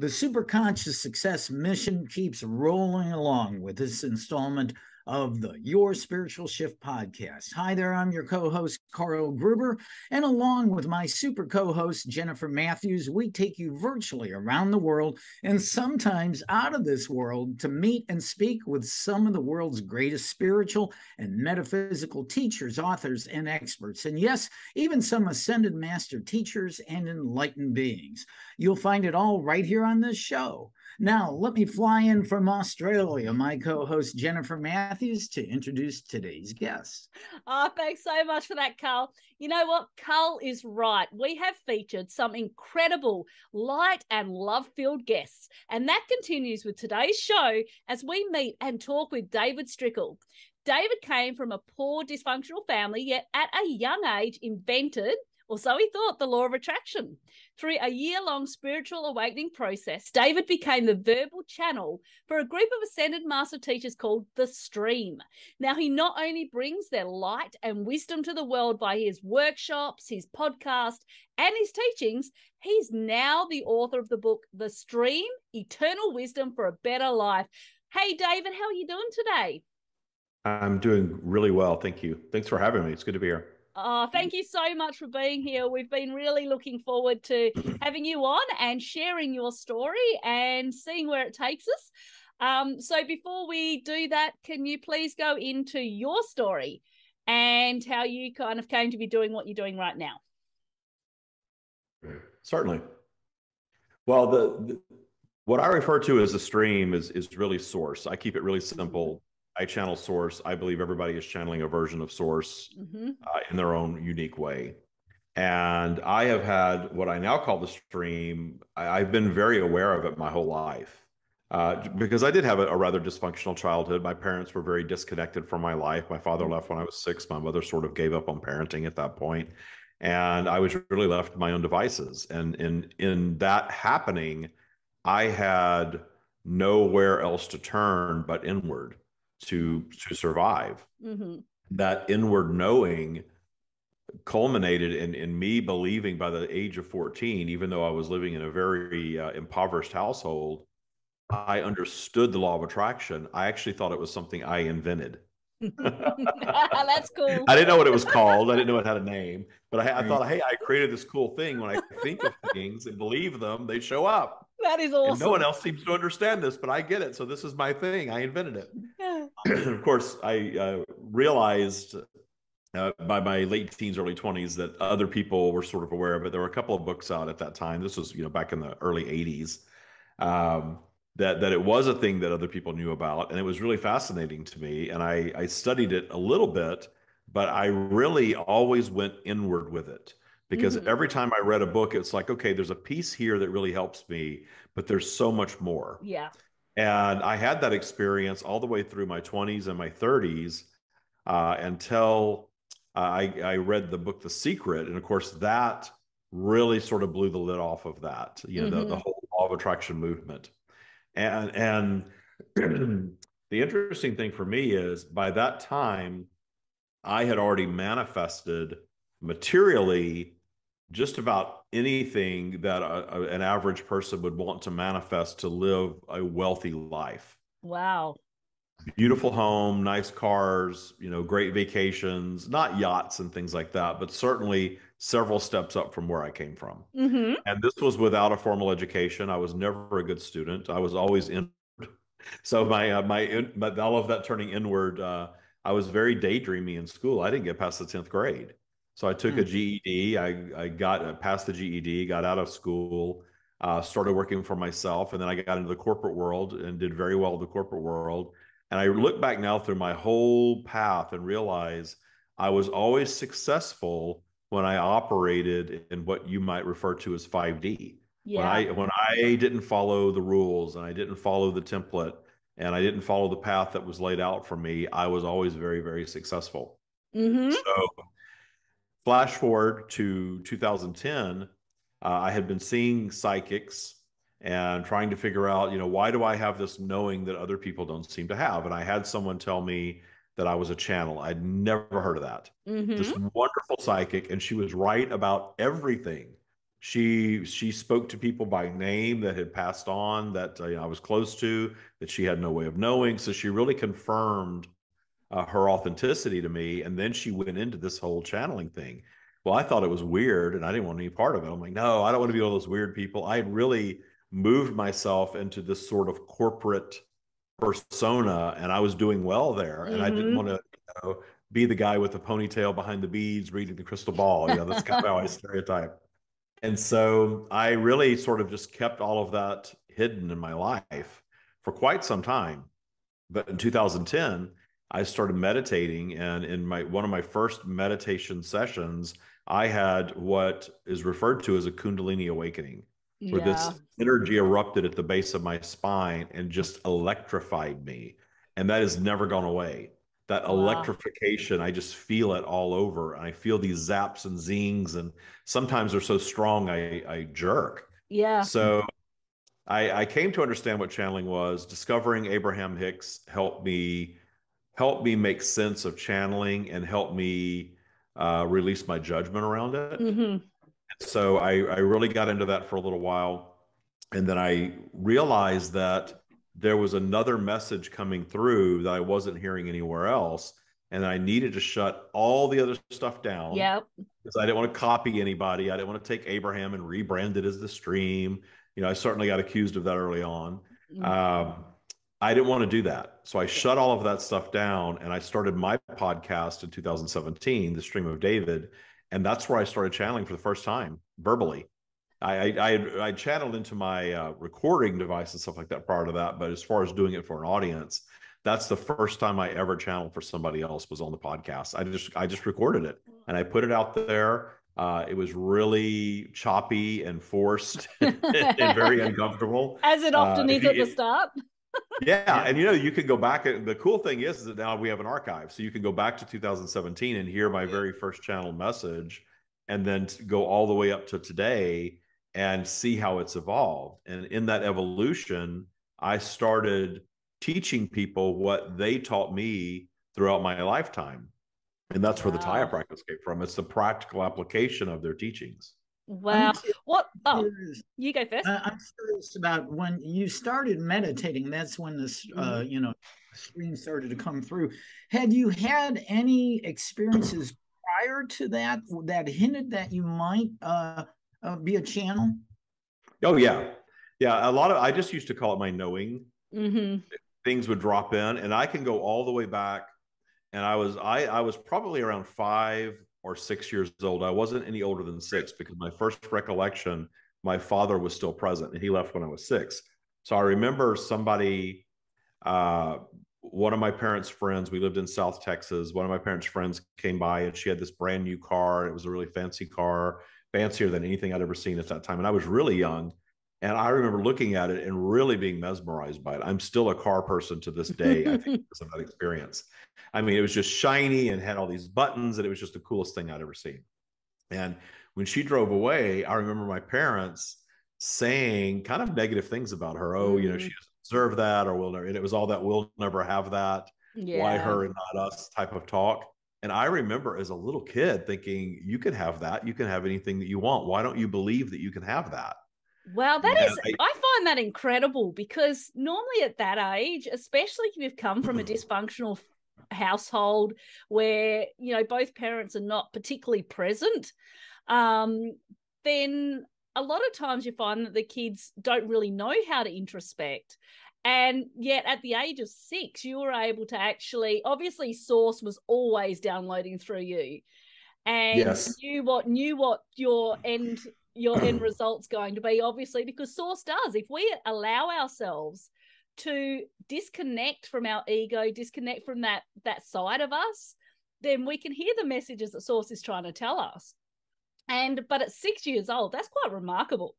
The Superconscious Success mission keeps rolling along with this installment of the Your Spiritual Shift podcast. Hi there, I'm your co host, Carl Gruber, and along with my super co host, Jennifer Matthews, we take you virtually around the world and sometimes out of this world to meet and speak with some of the world's greatest spiritual and metaphysical teachers, authors, and experts. And yes, even some ascended master teachers and enlightened beings. You'll find it all right here on this show. Now, let me fly in from Australia, my co host Jennifer Matthews, to introduce today's guest. Oh, thanks so much for that, Karl. You know what? Karl is right. We have featured some incredible light and love filled guests. And that continues with today's show as we meet and talk with David Strickel. David came from a poor, dysfunctional family, yet at a young age invented or so he thought, the law of attraction. Through a year long spiritual awakening process, David became the verbal channel for a group of ascended master teachers called the Stream. Now, he not only brings their light and wisdom to the world by his workshops, his podcast, and his teachings, he's now the author of the book, The Stream Eternal Wisdom for a Better Life. Hey, David, how are you doing today? I'm doing really well. Thank you. Thanks for having me. It's good to be here. Oh, thank you so much for being here. We've been really looking forward to having you on and sharing your story and seeing where it takes us. Um, so, before we do that, can you please go into your story and how you kind of came to be doing what you're doing right now? Certainly. Well, the, the what I refer to as a stream is is really source. I keep it really simple. I channel source. I believe everybody is channeling a version of source mm-hmm. uh, in their own unique way. And I have had what I now call the stream. I, have been very aware of it my whole life uh, because I did have a, a, rather dysfunctional childhood. My parents were very disconnected from my life. My father mm-hmm. left when I was six. My mother sort of gave up on parenting at that point, and I was really left to my own devices. And in in that happening, I had nowhere else to turn but inward to to survive. Mm-hmm. That inward knowing culminated in in me believing by the age of 14 even though i was living in a very uh, impoverished household i understood the law of attraction i actually thought it was something i invented that's cool i didn't know what it was called i didn't know it had a name but I, I thought hey i created this cool thing when i think of things and believe them they show up that is awesome. And no one else seems to understand this, but I get it. So this is my thing. I invented it. of course, I uh, realized uh, by my late teens, early twenties that other people were sort of aware of it. There were a couple of books out at that time. This was, you know, back in the early '80s. Um, that that it was a thing that other people knew about, and it was really fascinating to me. And I I studied it a little bit, but I really always went inward with it because mm-hmm. every time I read a book, it's like, okay, there's a piece here that really helps me, but there's so much more. Yeah. And I had that experience all the way through my 20s and my 30s uh, until I, I read the book The Secret. And of course, that really sort of blew the lid off of that, you know, mm-hmm. the, the mm-hmm. whole law of attraction movement. And, and the interesting thing for me is by that time, I had already manifested materially just about anything that a, a, an average person would want to manifest to live a wealthy life. Wow. Beautiful home, nice cars, you know, great vacations, not yachts and things like that, but certainly several steps up from where I came from. Mm-hmm. And this was without a formal education. I was never a good student. I was always in. So my uh, my, my all of that turning inward, uh, I was very daydreamy in school. I didn't get past the tenth grade. So I took mm. a GED. I, I got uh, past the GED, got out of school, uh, started working for myself, and then I got into the corporate world and did very well in the corporate world. And I look back now through my whole path and realize I was always successful when I operated in what you might refer to as 5D. Yeah. When I when I didn't follow the rules and I didn't follow the template and I didn't follow the path that was laid out for me, I was always very very successful. Mm-hmm. So Flash forward to 2010, uh, I had been seeing psychics and trying to figure out, you know, why do I have this knowing that other people don't seem to have? And I had someone tell me that I was a channel. I'd never heard of that. Mm-hmm. This wonderful psychic, and she was right about everything She she spoke to people by name that had passed on that uh, you know, I was close to that she had no way of knowing. So she really confirmed uh, her authenticity to me, and then she went into this whole channeling thing. Well, I thought it was weird, and I didn't want any part of it. I'm like, no, I don't want to be one of those weird people. I had really moved myself into this sort of corporate persona, and I was doing well there, and mm-hmm. I didn't mm-hmm. want to you know, be the guy with the ponytail behind the beads reading the crystal ball. You know, that's kind of how I stereotype. And so I really sort of just kept all of that hidden in my life for quite some time. But in 2010, I started meditating, and in my one of my first meditation sessions, I had what is referred to as a Kundalini awakening, yeah. where this energy erupted at the base of my spine and just electrified me, and that has never gone away that wow. electrification i just feel it all over i feel these zaps and zings and sometimes they're so strong i i jerk yeah so i i came to understand what channeling was discovering abraham hicks helped me help me make sense of channeling and help me uh, release my judgment around it mm-hmm. so I, I really got into that for a little while and then i realized that there was another message coming through that I wasn't hearing anywhere else. And I needed to shut all the other stuff down. Yep. Because I didn't want to copy anybody. I didn't want to take Abraham and rebrand it as the stream. You know, I certainly got accused of that early on. Mm-hmm. Um, I didn't want to do that. So I shut all of that stuff down and I started my podcast in 2017, The Stream of David. And that's where I started channeling for the first time verbally. I I I channeled into my uh, recording device and stuff like that prior to that, but as far as doing it for an audience, that's the first time I ever channeled for somebody else was on the podcast. I just I just recorded it and I put it out there. Uh, it was really choppy and forced and very uncomfortable, as it often uh, is at the start. Yeah, and you know you can go back. The cool thing is, is that now we have an archive, so you can go back to 2017 and hear my very first channel message, and then go all the way up to today and see how it's evolved. And in that evolution, I started teaching people what they taught me throughout my lifetime. And that's where the Taya practice came from. It's the practical application of their teachings. Wow. What? Oh, you go first. I'm curious about when you started meditating. That's when this, uh, mm-hmm. uh, you know, stream started to come through. Had you had any experiences prior to that that hinted that you might uh, uh, be a channel? Oh yeah, yeah. A lot of I just used to call it my knowing. Mm-hmm. Things would drop in, and I can go all the way back. And I was I I was probably around five or six years old. I wasn't any older than six because my first recollection, my father was still present, and he left when I was six. So I remember somebody, uh, one of my parents' friends. We lived in South Texas. One of my parents' friends came by, and she had this brand new car. It was a really fancy car fancier than anything I'd ever seen at that time. And I was really young. And I remember looking at it and really being mesmerized by it. I'm still a car person to this day, I think, because of that experience. I mean, it was just shiny and had all these buttons, and it was just the coolest thing I'd ever seen. And when she drove away, I remember my parents saying kind of negative things about her. Oh, mm-hmm. you know, she mm-hmm. doesn't deserve that, or will never. And it was all that we'll never have that. Yeah. Why her and not us type of talk. And I remember as a little kid thinking, you can have that. You can have anything that you want. Why don't you believe that you can have that? Well, that and is, I, I, find that incredible because normally at that age, especially if you've come from a dysfunctional household where, you know, both parents are not particularly present, um, then a lot of times you find that the kids don't really know how to introspect and yet at the age of six you were able to actually obviously source was always downloading through you and yes. knew what knew what your end your end results going to be obviously because source does if we allow ourselves to disconnect from our ego disconnect from that that side of us then we can hear the messages that source is trying to tell us and but at six years old that's quite remarkable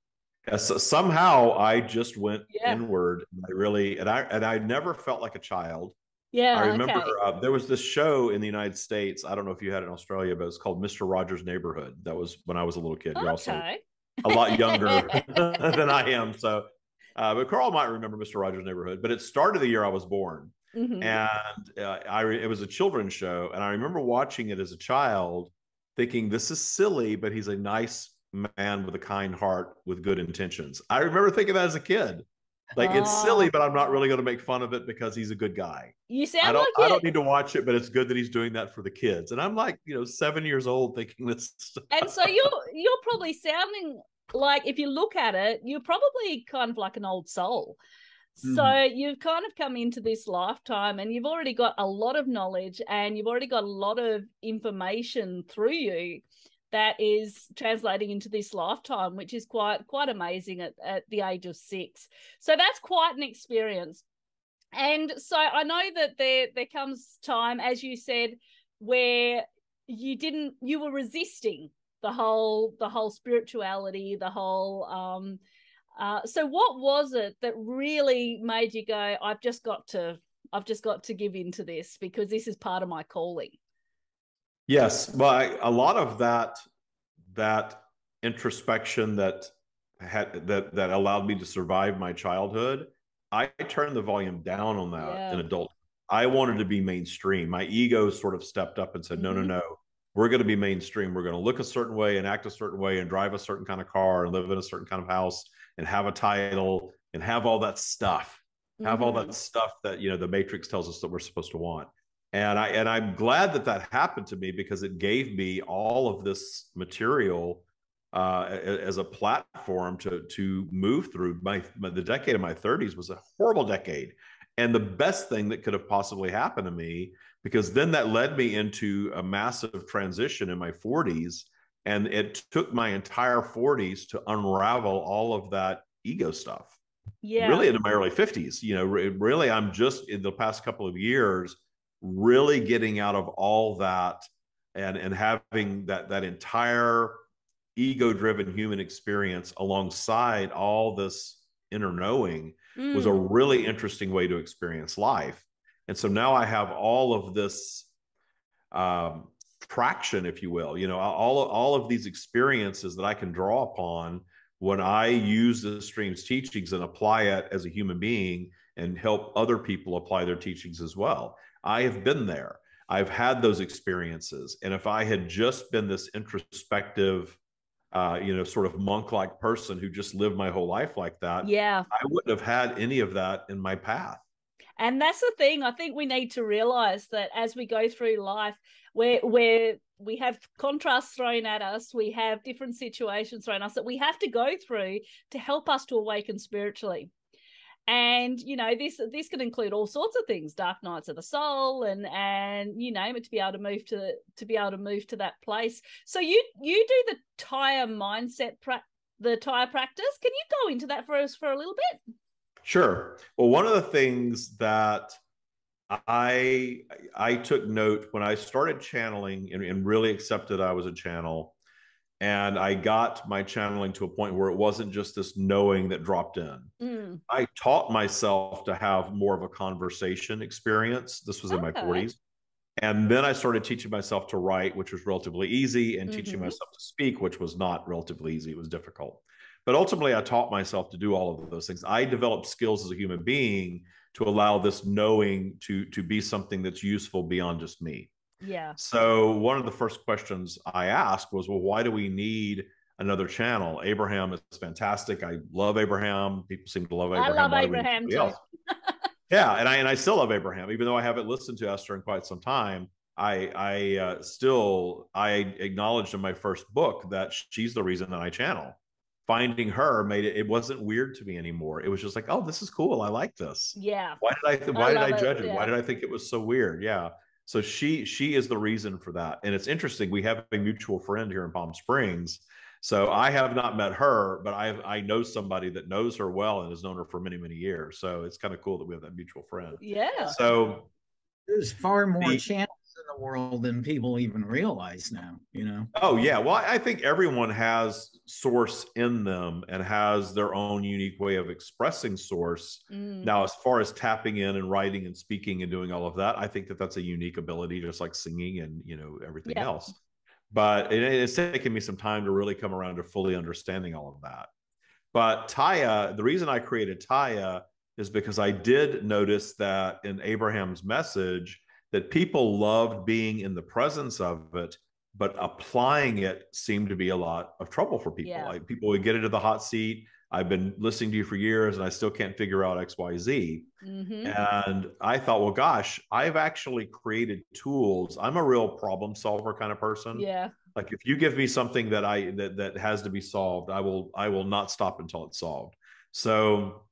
yeah, so somehow I just went yeah. inward. I really and I and I never felt like a child. Yeah, I remember okay. uh, there was this show in the United States. I don't know if you had it in Australia, but it's called Mister Rogers' Neighborhood. That was when I was a little kid. You're also a lot younger than I am. So, uh, but Carl might remember Mister Rogers' Neighborhood. But it started the year I was born, mm-hmm. and uh, I it was a children's show, and I remember watching it as a child, thinking this is silly, but he's a nice man with a kind heart with good intentions. I remember thinking that as a kid. Like it's silly, but I'm not really going to make fun of it because he's a good guy. You sound I don't. like I it. don't need to watch it, but it's good that he's doing that for the kids. And I'm like, you know, seven years old thinking this. and so you're you're probably sounding like if you look at it, you're probably kind of like an old soul. So Mhm. you've kind of come into this lifetime and you've already got a lot of knowledge and you've already got a lot of information through you that is translating into this lifetime, which is quite quite amazing at, at the age of six. So that's quite an experience. And so I know that there there comes time, as you said, where you didn't you were resisting the whole the whole spirituality, the whole um uh so what was it that really made you go, I've just got to I've just got to give in to this because this is part of my calling. Yes, but a lot of that that introspection that had that that allowed me to survive my childhood, I turned the volume down on that in Yeah. adult. I wanted to be mainstream. My ego sort of stepped up and said, "No, no, Mhm. no. We're going to be mainstream. We're going to look a certain way and act a certain way and drive a certain kind of car and live in a certain kind of house and have a title and have all that stuff." have all that stuff that you know the matrix tells us that we're supposed to want and i and i'm glad that that happened to me because it gave me all of this material uh, as a platform to to move through. My, my the decade of my 30s was a horrible decade. And the best thing that could have possibly happened to me because then that led me into a massive transition in my 40s and it took my entire 40s to unravel all of that ego stuff. Yeah. really into my early 50s you know really i'm just in the past couple of years really getting out of all that and and having that that entire ego driven human experience alongside all this inner knowing was a Mm. really interesting way to experience life and so now i have all of this um traction if you will you know all all of these experiences that i can draw upon when I use the stream's teachings and apply it as a human being and help other people apply their teachings as well. I have been there. I've had those experiences. And if I had just been this introspective, uh, you know, sort of monk like person who just lived my whole life like that, Yeah. I wouldn't have had any of that in my path. And that's the thing. I think we need to realize that as we go through life, where where we have contrasts thrown at us, we have different situations thrown at us that we have to go through to help us to awaken spiritually. And you know, this this can include all sorts of things, dark nights of the soul, and and you name it, to be able to move to to be able to move to that place. So you you do the Taya mindset pra- the Taya practice. Can you go into that for us for a little bit? Sure. Well, one of the things that I I took note when I started channeling and, and really accepted I was a channel, and I got my channeling to a point where it wasn't just this knowing that dropped in. Mm, I taught myself to have more of a conversation experience. This was in my 40s. And then I started teaching myself to write, which was relatively easy, and teaching Mhm. myself to speak, which was not relatively easy. It was difficult. But ultimately, I taught myself to do all of those things. I developed skills as a human being to allow this knowing to, to be something that's useful beyond just me. Yeah. So one of the first questions I asked was, well, why do we need another channel? Abraham is fantastic. I love Abraham. People seem to love Abraham. I love Why do we need Abraham too. yeah, and I and I still love Abraham, even though I haven't listened to Esther in quite some time. I I uh, still I acknowledged in my first book that she's the reason that I channel. Finding her made it. It wasn't weird to me anymore. It was just like, oh, this is cool. I like this Yeah. why did I th- I why did I judge it? Why yeah. did I think it was so weird? Yeah. So she she is the reason for that. And it's interesting. We have a mutual friend here in Palm Springs. So I have not met her, but I I know somebody that knows her well and has known her for many many years. So it's kind of cool that we have that mutual friend. Yeah. So There's far more The- channels in the world than people even realize now, you know? Oh yeah, well I think everyone has source in them and has their own unique way of expressing source. Mm. Now, as far as tapping in and writing and speaking and doing all of that, I think that that's a unique ability, just like singing and you know everything Yeah. else. But it, it's taken me some time to really come around to fully understanding all of that. But Taya, the reason I created Taya is because I did notice that in Abraham's message that people loved being in the presence of it, but applying it seemed to be a lot of trouble for people. Yeah. Like people would get into the hot seat. I've been listening to you for years and I still can't figure out XYZ. Mm-hmm. And I thought, well, gosh, I've actually created tools. I'm a real problem solver kind of person. Yeah. Like if you give me something that I that that has to be solved, I will I will not stop until it's solved. So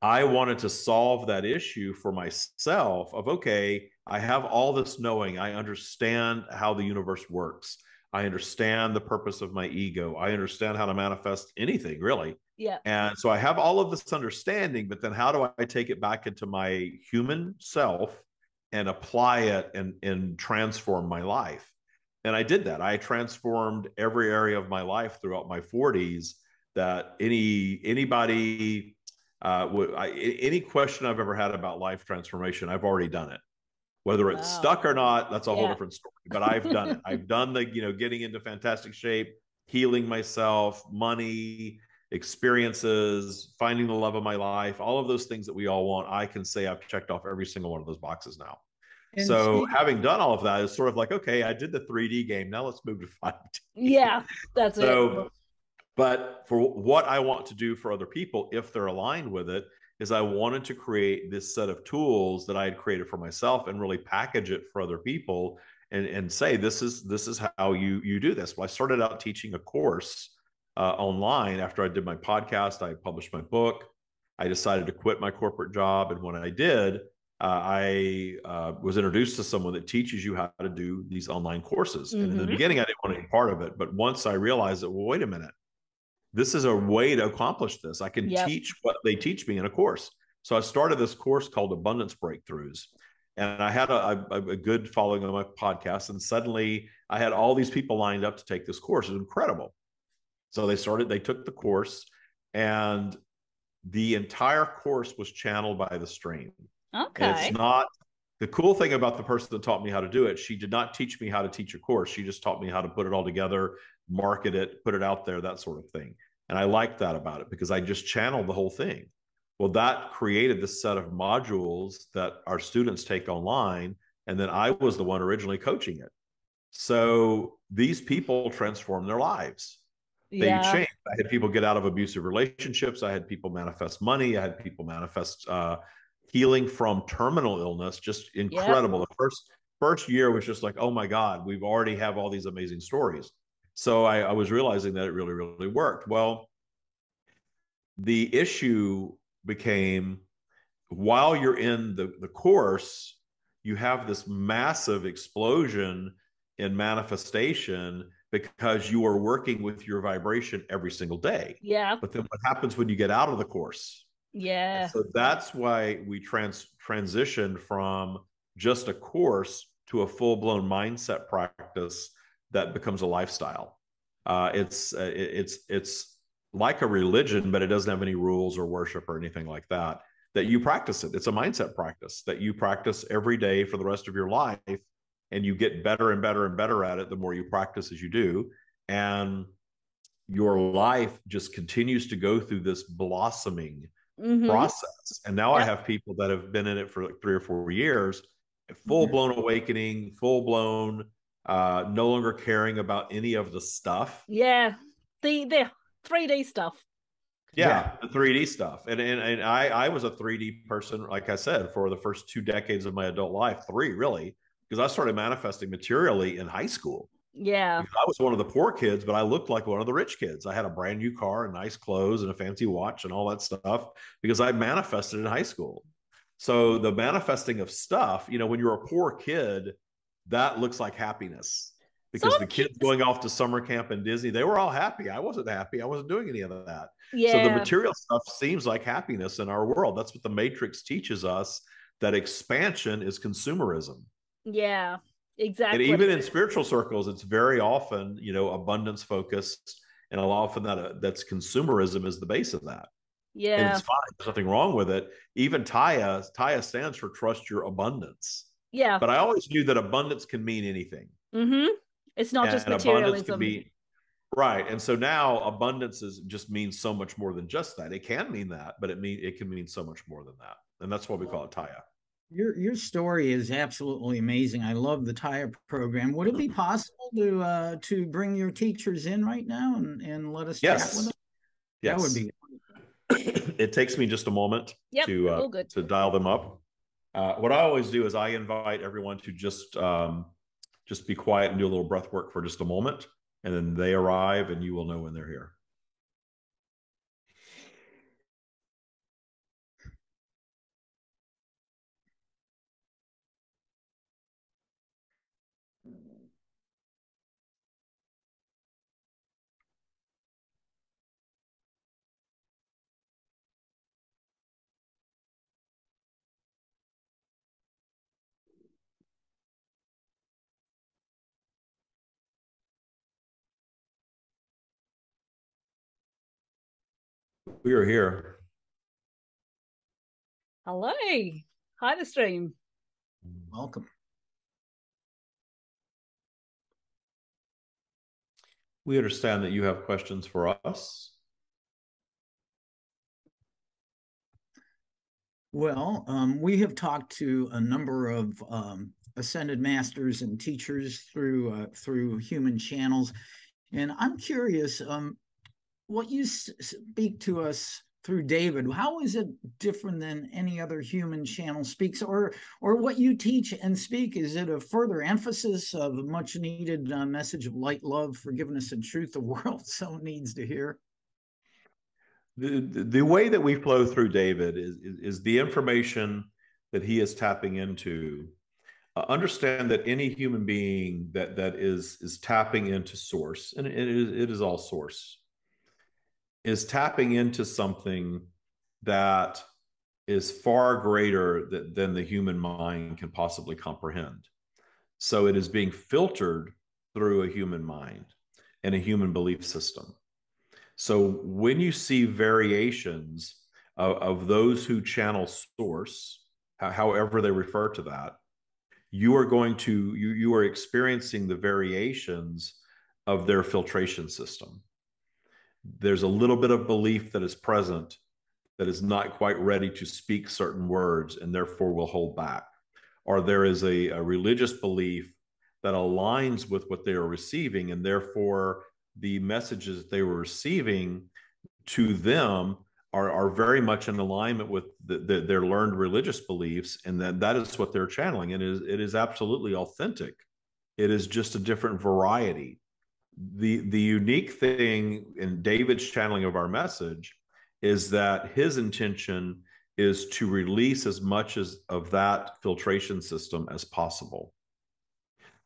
I wanted to solve that issue for myself of okay, I have all this knowing. I understand how the universe works. I understand the purpose of my ego. I understand how to manifest anything really. Yeah. And so I have all of this understanding, but then how do I take it back into my human self and apply it and, and transform my life? And I did that. I transformed every area of my life throughout my 40s that any anybody uh, I, any question I've ever had about life transformation, I've already done it. Whether it's wow. stuck or not, that's a yeah. whole different story. But I've done it. I've done the, you know, getting into fantastic shape, healing myself, money, experiences, finding the love of my life, all of those things that we all want. I can say I've checked off every single one of those boxes now. And so having done all of that is sort of like, okay, I did the 3D game. Now let's move to 5D. Yeah, that's so, it. But for what I want to do for other people, if they're aligned with it, is I wanted to create this set of tools that I had created for myself and really package it for other people and, and say this is this is how you you do this. Well, I started out teaching a course uh, online after I did my podcast. I published my book. I decided to quit my corporate job, and when I did, uh, I uh, was introduced to someone that teaches you how to do these online courses. Mm-hmm. And in the mm-hmm. beginning, I didn't want to be part of it, but once I realized that, well, wait a minute, this is a way to accomplish this. I can yep. teach what they teach me in a course. So I started this course called Abundance Breakthroughs. And I had a, a, a, good following on my podcast. And suddenly I had all these people lined up to take this course. It was incredible. So they started, they took the course, and the entire course was channeled by the stream. Okay. And it's not the cool thing about the person that taught me how to do it, she did not teach me how to teach a course. She just taught me how to put it all together, market it, put it out there, that sort of thing. And I liked that about it because I just channeled the whole thing. Well, that created this set of modules that our students take online. And then I was the one originally coaching it. So these people transform their lives. They yeah. change. I had people get out of abusive relationships. I had people manifest money. I had people manifest uh, healing from terminal illness. Just incredible. Yep. The first first year was just like, oh my God, we've already have all these amazing stories. So I, I was realizing that it really, really worked. Well, the issue became while you're in the, the course, you have this massive explosion in manifestation because you are working with your vibration every single day. Yeah. But then what happens when you get out of the course? Yeah. And so that's why we trans transitioned from just a course to a full blown mindset practice that becomes a lifestyle. Uh, it's uh, it's it's like a religion, but it doesn't have any rules or worship or anything like that. That you practice it. It's a mindset practice that you practice every day for the rest of your life, and you get better and better and better at it the more you practice as you do, and your life just continues to go through this blossoming mm-hmm. process. And now yep. I have people that have been in it for like three or four years, full blown mm-hmm. awakening, full blown uh, no longer caring about any of the stuff. Yeah, the the 3D stuff. Yeah, yeah, the 3D stuff. And, and and I I was a 3D person, like I said, for the first two decades of my adult life, three really, because I started manifesting materially in high school. Yeah. I was one of the poor kids, but I looked like one of the rich kids. I had a brand new car and nice clothes and a fancy watch and all that stuff because I manifested in high school. So the manifesting of stuff, you know, when you're a poor kid, that looks like happiness because Some the kids, going off to summer camp in Disney, they were all happy. I wasn't happy. I wasn't doing any of that. Yeah. So the material stuff seems like happiness in our world. That's what the Matrix teaches us that expansion is consumerism. Yeah, exactly. And even in spiritual circles, it's very often, you know, abundance focused. And a lot often that uh, that's consumerism is the base of that. Yeah. And it's fine. There's nothing wrong with it. Even Taya, Taya stands for trust your abundance. Yeah. But I always knew that abundance can mean anything. Mm-hmm. It's not and just materialism. Can be, right. And so now abundance is just means so much more than just that. It can mean that, but it mean it can mean so much more than that. And that's why we call it Taya. Your your story is absolutely amazing. I love the Taya program. Would it be possible to uh, to bring your teachers in right now and, and let us yes. chat with them? Yes. That would be. it takes me just a moment Yep, to uh, to dial them up. Uh, what I always do is I invite everyone to just um, just be quiet and do a little breath work for just a moment, and then they arrive, and you will know when they're here. We are here. Hello. Hi, the stream. Welcome. We understand that you have questions for us. Well, um, we have talked to a number of um, ascended masters and teachers through uh, through human channels, and I'm curious. Um, what you speak to us through David, how is it different than any other human channel speaks, or or what you teach and speak? Is it a further emphasis of a much needed uh, message of light, love, forgiveness, and truth the world so needs to hear? The, the, way that we flow through David is, is, is the information that he is tapping into. Uh, understand that any human being that that is is tapping into source, and it is, it is all source, is tapping into something that is far greater than the human mind can possibly comprehend. So it is being filtered through a human mind and a human belief system. So when you see variations of, of those who channel source, however they refer to that, you are going to you you are experiencing the variations of their filtration system. There's a little bit of belief that is present that is not quite ready to speak certain words and therefore will hold back. Or there is a, a religious belief that aligns with what they are receiving and therefore the messages they were receiving to them are, are very much in alignment with the, the, their learned religious beliefs and that that is what they're channeling. And it is, it is absolutely authentic. It is just a different variety the the unique thing in david's channeling of our message is that his intention is to release as much as of that filtration system as possible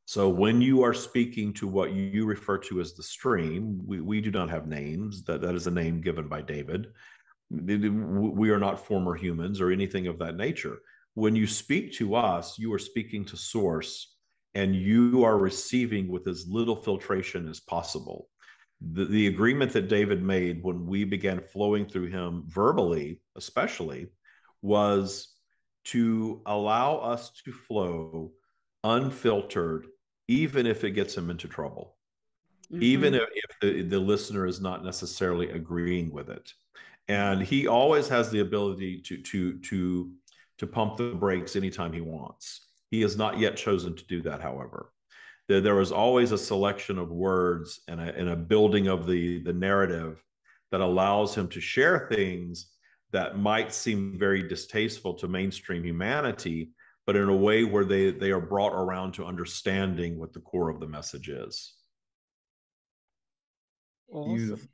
so when you are speaking to what you refer to as the stream, we, we do not have names. That that is a name given by David. We are not former humans or anything of that nature. When you speak to us, you are speaking to source and you are receiving with as little filtration as possible. The, the agreement that David made when we began flowing through him verbally, especially, was to allow us to flow unfiltered, even if it gets him into trouble, mm-hmm. even if, if the, the listener is not necessarily agreeing with it. And he always has the ability to to to to pump the brakes anytime he wants. He has not yet chosen to do that, however. There, there was always a selection of words and a, and a building of the, the narrative that allows him to share things that might seem very distasteful to mainstream humanity, but in a way where they they are brought around to understanding what the core of the message is. Awesome. Beautiful.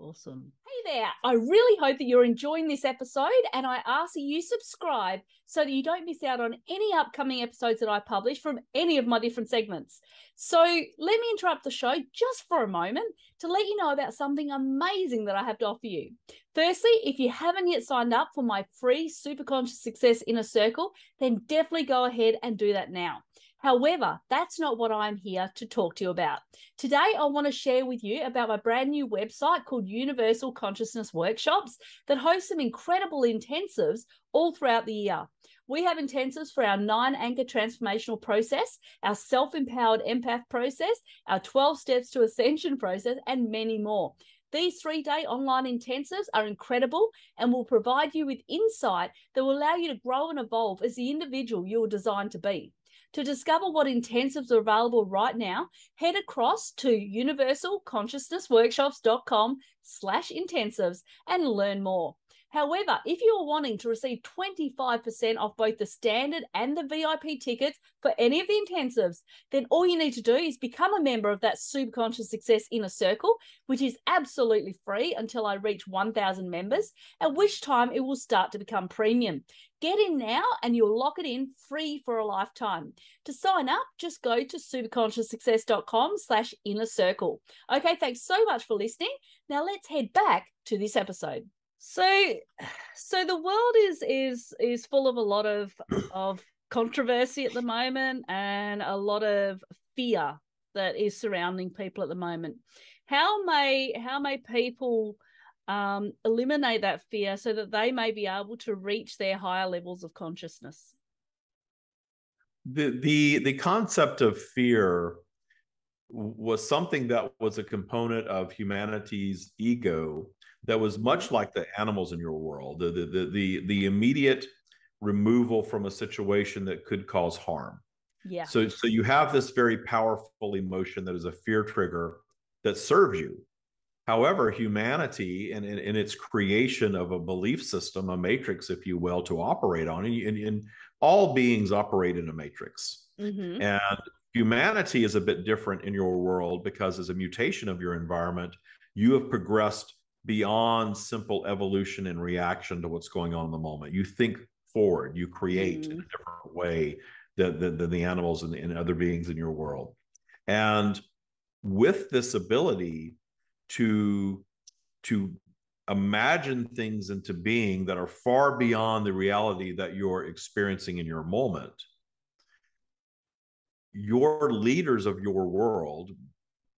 Awesome. Hey there. I really hope that you're enjoying this episode and I ask that you subscribe so that you don't miss out on any upcoming episodes that I publish from any of my different segments. So let me interrupt the show just for a moment to let you know about something amazing that I have to offer you. Firstly, if you haven't yet signed up for my free Super Conscious Success Inner Circle, then definitely go ahead and do that now. However, that's not what I'm here to talk to you about. Today, I want to share with you about my brand new website called Universal Consciousness Workshops that hosts some incredible intensives all throughout the year. We have intensives for our nine anchor transformational process, our self empowered empath process, our 12 steps to ascension process, and many more. These three day online intensives are incredible and will provide you with insight that will allow you to grow and evolve as the individual you're designed to be. To discover what intensives are available right now, head across to universalconsciousnessworkshops.com slash intensives and learn more. However, if you are wanting to receive 25% off both the standard and the VIP tickets for any of the intensives, then all you need to do is become a member of that Superconscious Success Inner Circle, which is absolutely free until I reach 1,000 members, at which time it will start to become premium. Get in now and you'll lock it in free for a lifetime. To sign up, just go to superconscioussuccess.com slash inner circle. Okay, thanks so much for listening. Now let's head back to this episode. So, so the world is is is full of a lot of of controversy at the moment and a lot of fear that is surrounding people at the moment. How may how may people um, eliminate that fear so that they may be able to reach their higher levels of consciousness? The the the concept of fear was something that was a component of humanity's ego that was much mm-hmm. like the animals in your world, the, the, the, the, immediate removal from a situation that could cause harm. Yeah. So, so you have this very powerful emotion that is a fear trigger that serves you. However, humanity and in, in, its creation of a belief system, a matrix, if you will, to operate on, and, and, and all beings operate in a matrix. Mm-hmm. And humanity is a bit different in your world because, as a mutation of your environment, you have progressed beyond simple evolution and reaction to what's going on in the moment. You think forward, you create mm. in a different way than, than, than the animals and, and other beings in your world. And with this ability to to imagine things into being that are far beyond the reality that you're experiencing in your moment your leaders of your world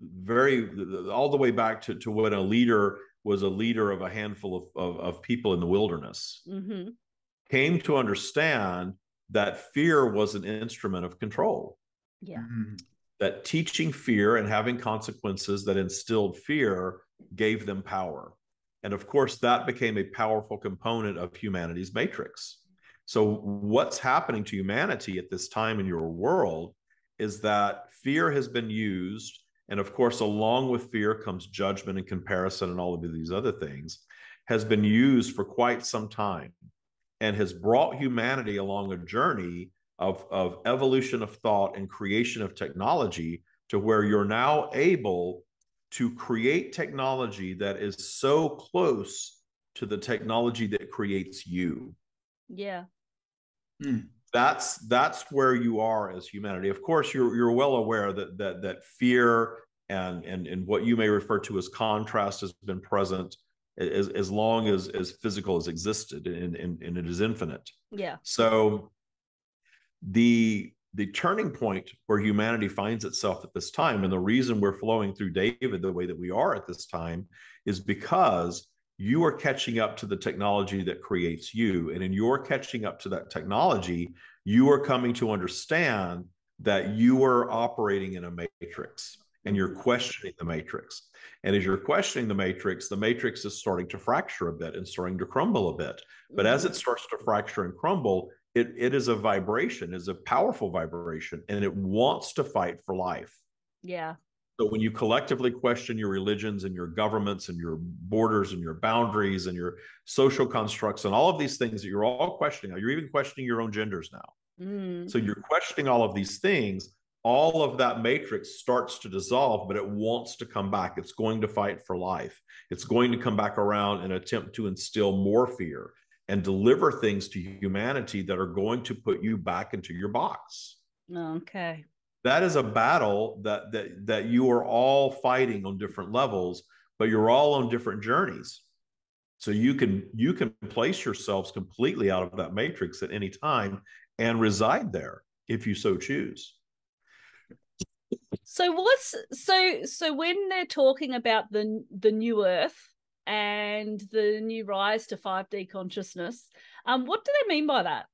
very all the way back to, to when a leader was a leader of a handful of, of, of people in the wilderness, mm-hmm. came to understand that fear was an instrument of control. Yeah. That teaching fear and having consequences that instilled fear gave them power. And of course, that became a powerful component of humanity's matrix. So, what's happening to humanity at this time in your world is that fear has been used and of course, along with fear comes judgment and comparison and all of these other things, has been used for quite some time and has brought humanity along a journey of, of evolution of thought and creation of technology to where you're now able to create technology that is so close to the technology that creates you. Yeah. Hmm that's that's where you are as humanity. Of course, you're you're well aware that that that fear and and and what you may refer to as contrast has been present as as long as as physical has existed and and, and it is infinite. Yeah. So the the turning point where humanity finds itself at this time and the reason we're flowing through David the way that we are at this time is because you are catching up to the technology that creates you. And in your catching up to that technology, you are coming to understand that you are operating in a matrix and you're questioning the matrix. And as you're questioning the matrix, the matrix is starting to fracture a bit and starting to crumble a bit. But as mm-hmm. it starts to fracture and crumble, it, it is a vibration, is a powerful vibration, and it wants to fight for life. Yeah. So when you collectively question your religions and your governments and your borders and your boundaries and your social constructs and all of these things that you're all questioning, you're even questioning your own genders now. Mm. So you're questioning all of these things. All of that matrix starts to dissolve, but it wants to come back. It's going to fight for life. It's going to come back around and attempt to instill more fear and deliver things to humanity that are going to put you back into your box. Okay. That is a battle that that that you are all fighting on different levels but you're all on different journeys. So you can you can place yourselves completely out of that matrix at any time and reside there if you so choose. So what's so so when they're talking about the the new earth and the new rise to 5d consciousness um what do they mean by that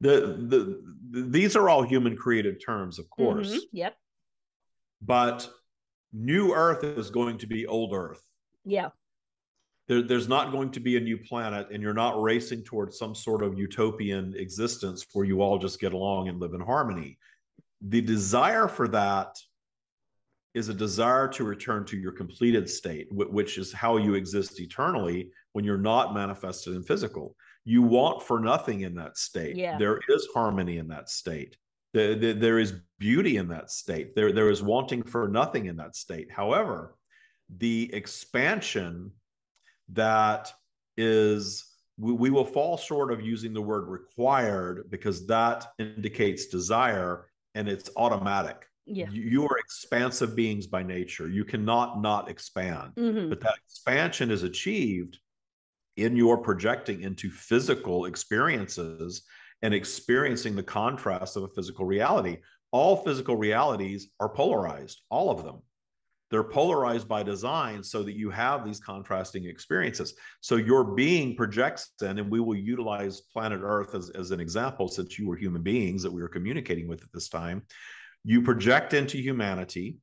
the, the, these are all human created terms, of course. Mm-hmm. Yep. But new earth is going to be old earth yeah there, there's not going to be a new planet and you're not racing towards some sort of utopian existence where you all just get along and live in harmony the desire for that is a desire to return to your completed state which is how you exist eternally when you're not manifested in physical. You want for nothing in that state. Yeah. there is harmony in that state. There, there, there is beauty in that state. There, there is wanting for nothing in that state. However the expansion that is we, we will fall short of using the word required because that indicates desire and it's automatic yeah. you, are expansive beings by nature you cannot not expand mm-hmm. but that expansion is achieved in your projecting into physical experiences and experiencing the contrast of a physical reality all physical realities are polarized all of them they're polarized by design so that you have these contrasting experiences. So your being projects in, and we will utilize planet Earth as, as an example, since you were human beings that we were communicating with at this time. You project into humanity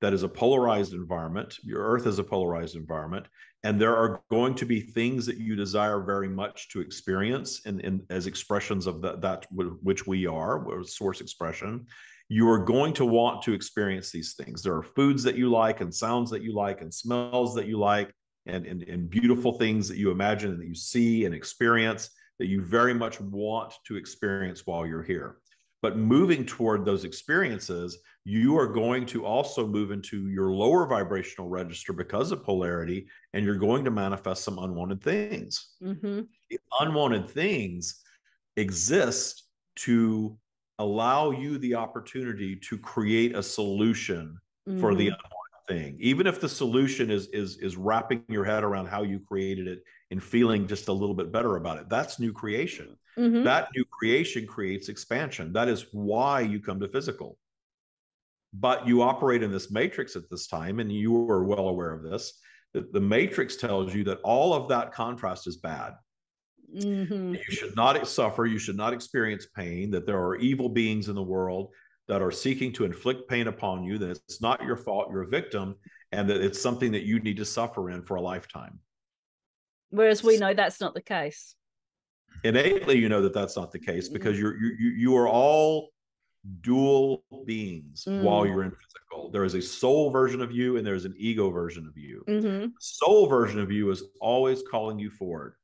that is a polarized environment. Your Earth is a polarized environment. And there are going to be things that you desire very much to experience in as expressions of that, that which we are, source expression you are going to want to experience these things. There are foods that you like, and sounds that you like, and smells that you like, and, and, and beautiful things that you imagine and that you see and experience that you very much want to experience while you're here. But moving toward those experiences, you are going to also move into your lower vibrational register because of polarity, and you're going to manifest some unwanted things. Mm-hmm. unwanted things exist to allow you the opportunity to create a solution mm-hmm. for the mm-hmm. unwanted thing even if the solution is is is wrapping your head around how you created it and feeling just a little bit better about it that's new creation mm-hmm. that new creation creates expansion that is why you come to physical but you operate in this matrix at this time and you are well aware of this that the matrix tells you that all of that contrast is bad Mm-hmm. You should not suffer. You should not experience pain. That there are evil beings in the world that are seeking to inflict pain upon you. That it's not your fault. You're a victim, and that it's something that you need to suffer in for a lifetime. Whereas we know that's not the case. Innately, you know that that's not the case mm-hmm. because you're you you are all dual beings mm. while you're in physical. There is a soul version of you and there's an ego version of you. Mm-hmm. Soul version of you is always calling you forward.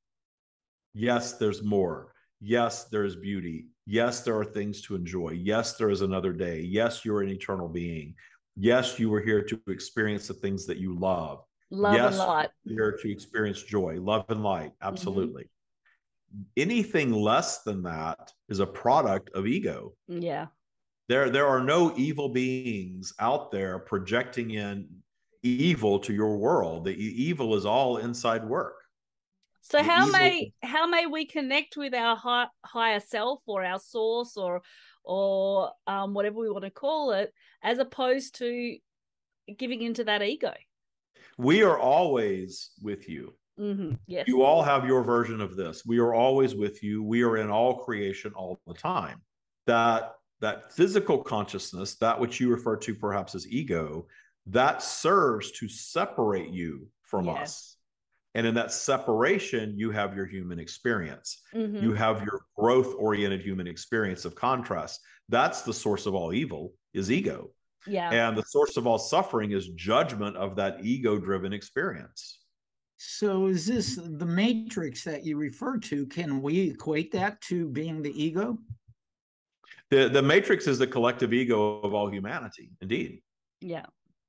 Yes, there's more. Yes, there is beauty. Yes, there are things to enjoy. Yes, there is another day. Yes, you're an eternal being. Yes, you were here to experience the things that you love. Love yes, and light. Here to experience joy, love and light. Mm-hmm. Absolutely. Mm-hmm. Anything less than that is a product of ego. Yeah. There, there are no evil beings out there projecting in evil to your world. The evil is all inside work. So how may how may we connect with our high, higher self or our source or or um, whatever we want to call it, as opposed to giving into that ego? We are always with you. Mm-hmm. Yes. You all have your version of this. We are always with you. We are in all creation all the time. That that physical consciousness, that which you refer to perhaps as ego, that serves to separate you from yes. us and in that separation, you have your human experience. Mm-hmm. You have your growth oriented human experience of contrast. That's the source of all evil is ego. Yeah. And the source of all suffering is judgment of that ego driven experience. So is this the matrix that you refer to? Can we equate that to being the ego? The the matrix is the collective ego of all humanity, indeed. Yeah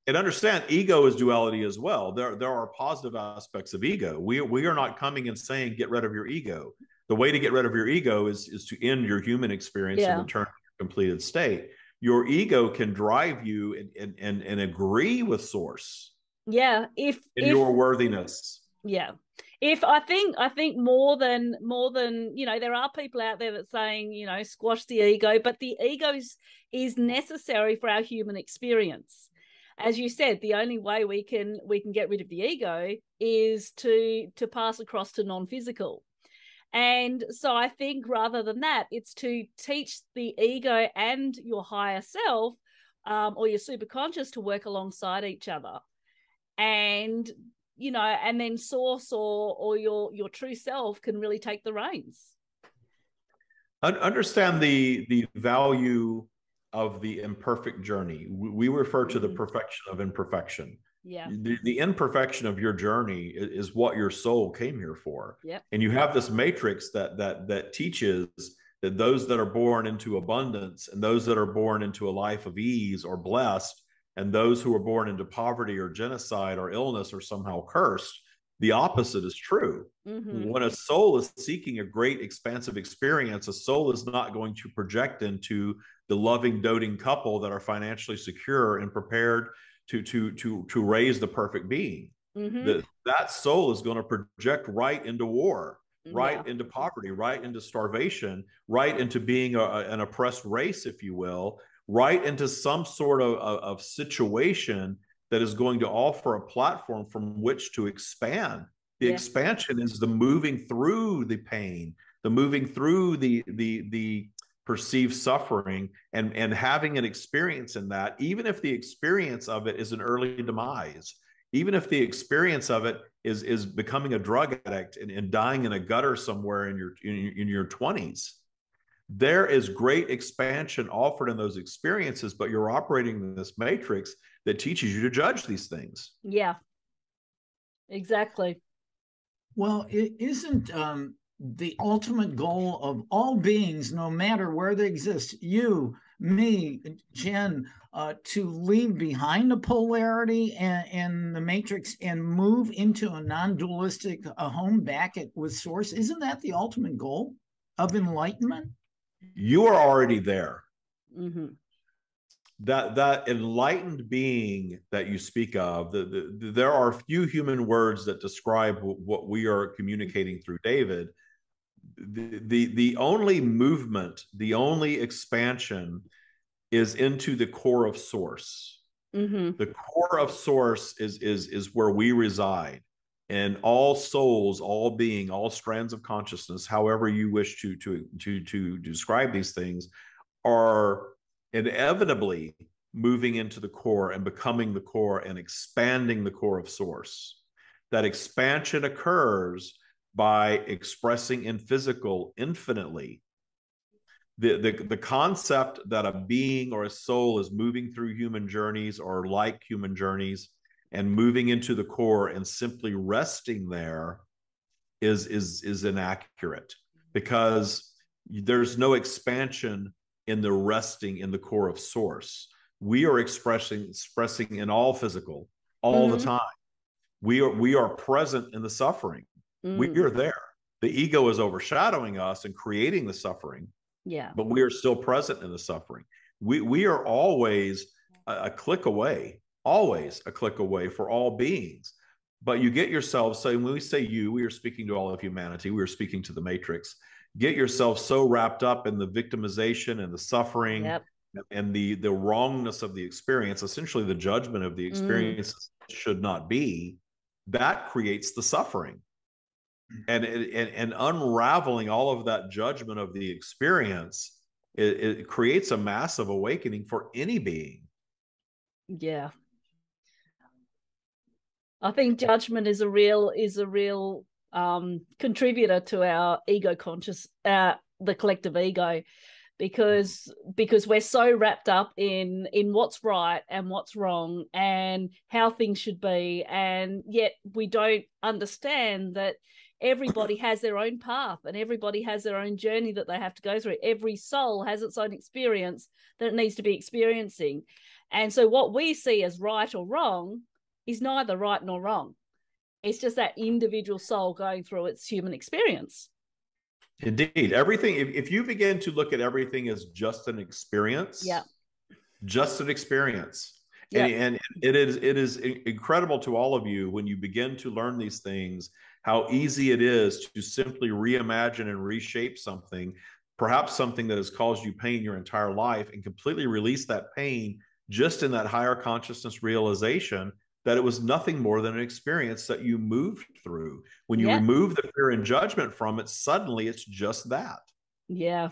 and understand ego is duality as well. There, there are positive aspects of ego. We, we are not coming and saying get rid of your ego. The way to get rid of your ego is, is to end your human experience yeah. and return to your completed state. Your ego can drive you and, and, and, and agree with source. Yeah. If in if, your worthiness. Yeah. If I think I think more than more than you know, there are people out there that saying, you know, squash the ego, but the ego is, is necessary for our human experience as you said the only way we can we can get rid of the ego is to to pass across to non-physical and so i think rather than that it's to teach the ego and your higher self um, or your superconscious to work alongside each other. And you know and then source or or your your true self can really take the reins. Understand the the value of the imperfect journey. We refer to the mm-hmm. perfection of imperfection yeah. The, the imperfection of your journey is, is what your soul came here for. And you have this matrix that that that teaches that those that are born into abundance and those that are born into a life of ease are blessed and those who are born into poverty or genocide or illness are somehow cursed. The opposite is true. Mm-hmm. when a soul is seeking a great expansive experience a soul is not going to project into the loving doting couple that are financially secure and prepared to to to to raise the perfect being mm-hmm. the, that soul is going to project right into war right yeah. into poverty right into starvation right into being a, an oppressed race if you will right into some sort of, of, of situation that is going to offer a platform from which to expand the yeah. expansion is the moving through the pain the moving through the the the perceived suffering and and having an experience in that even if the experience of it is an early demise even if the experience of it is is becoming a drug addict and, and dying in a gutter somewhere in your in, in your 20s there is great expansion offered in those experiences but you're operating in this matrix that teaches you to judge these things. Yeah. Exactly. Well it isn't um the ultimate goal of all beings, no matter where they exist, you, me, Jen, uh, to leave behind the polarity and, and, the matrix and move into a non-dualistic uh, home back at with source. Isn't that the ultimate goal of enlightenment? You are already there. Mm-hmm. That that enlightened being that you speak of, the, the, the, there are few human words that describe what we are communicating through David the, the the only movement, the only expansion is into the core of source. Mm-hmm. The core of source is is is where we reside. And all souls, all being, all strands of consciousness, however you wish to to to to describe these things, are inevitably moving into the core and becoming the core and expanding the core of source. That expansion occurs by expressing in physical infinitely. The, the, the concept that a being or a soul is moving through human journeys or like human journeys and moving into the core and simply resting there is is is inaccurate because there's no expansion in the resting in the core of source we are expressing expressing in all physical all mm-hmm. the time we are we are present in the suffering Mm. We are there. The ego is overshadowing us and creating the suffering. Yeah. But we are still present in the suffering. We we are always a, a click away, always a click away for all beings. But you get yourself so when we say you, we are speaking to all of humanity. We are speaking to the matrix. Get yourself so wrapped up in the victimization and the suffering yep. and the the wrongness of the experience, essentially the judgment of the mm. experience mm. should not be. That creates the suffering and, and and unraveling all of that judgment of the experience it, it creates a massive awakening for any being. Yeah. I think judgment is a real is a real um contributor to our ego conscious uh the collective ego because because we're so wrapped up in in what's right and what's wrong and how things should be. And yet we don't understand that everybody has their own path and everybody has their own journey that they have to go through. Every soul has its own experience that it needs to be experiencing. And so, what we see as right or wrong is neither right nor wrong. It's just that individual soul going through its human experience. Indeed. Everything, if, if you begin to look at everything as just an experience, yeah, just an experience. Yeah. And, and it is it is incredible to all of you when you begin to learn these things how easy it is to simply reimagine and reshape something, perhaps something that has caused you pain your entire life, and completely release that pain just in that higher consciousness realization that it was nothing more than an experience that you moved through. When you yeah. remove the fear and judgment from it, suddenly it's just that. Yeah.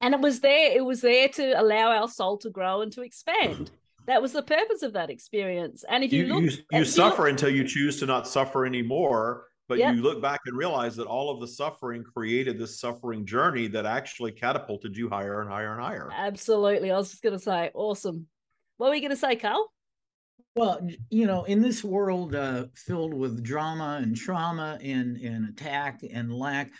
And it was there, it was there to allow our soul to grow and to expand. That was the purpose of that experience. And if you, you look, you, you suffer look, until you choose to not suffer anymore. But yep. you look back and realize that all of the suffering created this suffering journey that actually catapulted you higher and higher and higher. Absolutely. I was just going to say, awesome. What were you going to say, Carl? Well, you know, in this world uh, filled with drama and trauma and, and attack and lack,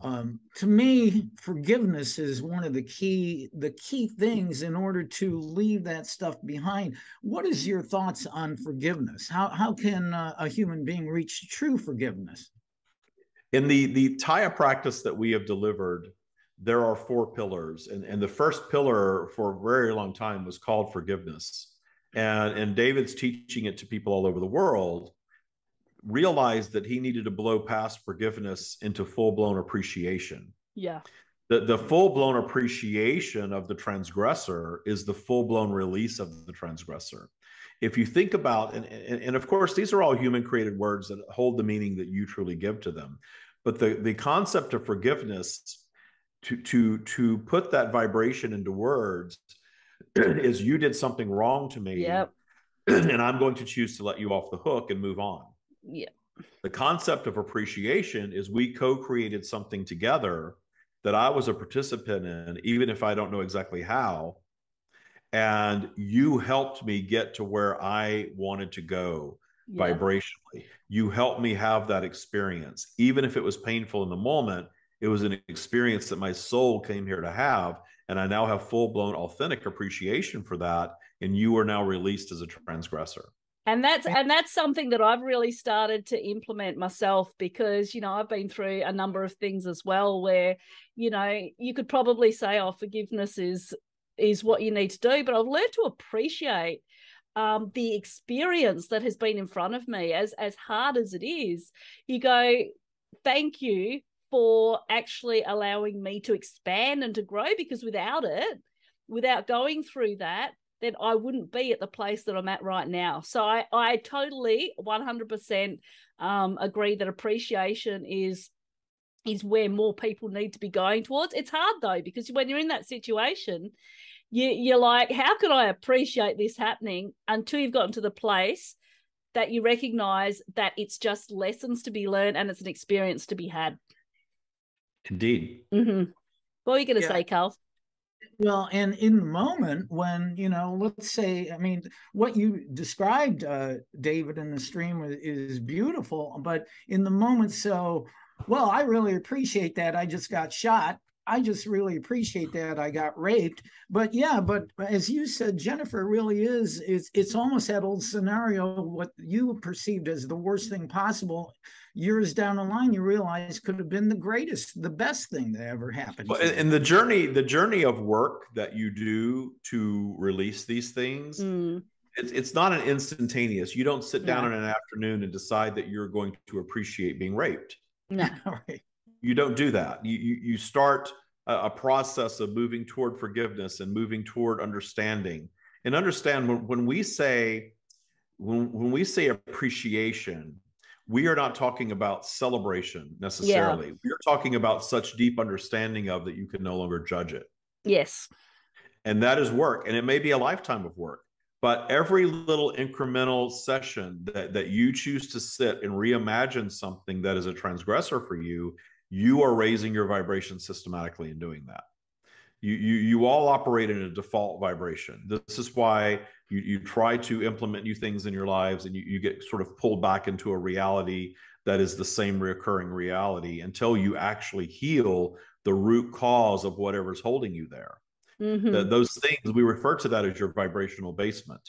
um, to me, forgiveness is one of the key the key things in order to leave that stuff behind. What is your thoughts on forgiveness? How how can uh, a human being reach true forgiveness? In the the Taya practice that we have delivered, there are four pillars, and and the first pillar for a very long time was called forgiveness, and and David's teaching it to people all over the world realized that he needed to blow past forgiveness into full blown appreciation. Yeah. The, the full blown appreciation of the transgressor is the full blown release of the transgressor. If you think about, and, and, and of course, these are all human created words that hold the meaning that you truly give to them. But the, the concept of forgiveness, to, to, to put that vibration into words, is you did something wrong to me. Yep. And I'm going to choose to let you off the hook and move on. Yeah. The concept of appreciation is we co created something together that I was a participant in, even if I don't know exactly how. And you helped me get to where I wanted to go yeah. vibrationally. You helped me have that experience. Even if it was painful in the moment, it was an experience that my soul came here to have. And I now have full blown authentic appreciation for that. And you are now released as a transgressor and that's and that's something that I've really started to implement myself because you know I've been through a number of things as well where you know you could probably say oh forgiveness is is what you need to do but I've learned to appreciate um, the experience that has been in front of me as as hard as it is. You go thank you for actually allowing me to expand and to grow because without it without going through that then I wouldn't be at the place that I'm at right now. So I, I totally 100% um, agree that appreciation is is where more people need to be going towards. It's hard though because when you're in that situation, you you're like, how can I appreciate this happening until you've gotten to the place that you recognize that it's just lessons to be learned and it's an experience to be had. Indeed. Mm-hmm. What are you going to yeah. say, Carl? Well, and in the moment when, you know, let's say, I mean, what you described, uh, David, in the stream is beautiful, but in the moment, so, well, I really appreciate that. I just got shot. I just really appreciate that I got raped. But yeah, but as you said, Jennifer really is, it's, it's almost that old scenario, what you perceived as the worst thing possible years down the line you realize could have been the greatest the best thing that ever happened well, and the journey the journey of work that you do to release these things mm. it's, it's not an instantaneous you don't sit down yeah. in an afternoon and decide that you're going to appreciate being raped no right. you don't do that you you, you start a, a process of moving toward forgiveness and moving toward understanding and understand when, when we say when, when we say appreciation we are not talking about celebration necessarily. Yeah. We are talking about such deep understanding of that you can no longer judge it. Yes. And that is work. And it may be a lifetime of work. But every little incremental session that, that you choose to sit and reimagine something that is a transgressor for you, you are raising your vibration systematically in doing that. You, you, you all operate in a default vibration. This is why you, you try to implement new things in your lives and you, you get sort of pulled back into a reality that is the same recurring reality until you actually heal the root cause of whatever's holding you there. Mm-hmm. The, those things, we refer to that as your vibrational basement.